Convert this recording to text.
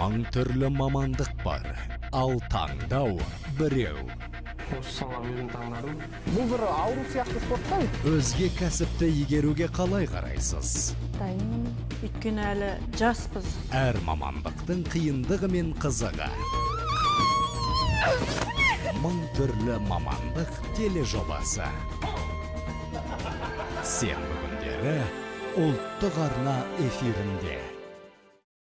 мың түрлі мамандық бар ал таңдау біреу осы саланы өзім таңдадым бұл бір ауру сияқты спорт қой өзге кәсіпті игеруге қалай қарайсыз дайынмын өйткені әлі жаспыз әр мамандықтың қиындығы мен қызығы мың түрлі мамандық тележобасы сенбі күндері ұлттық арна эфирінде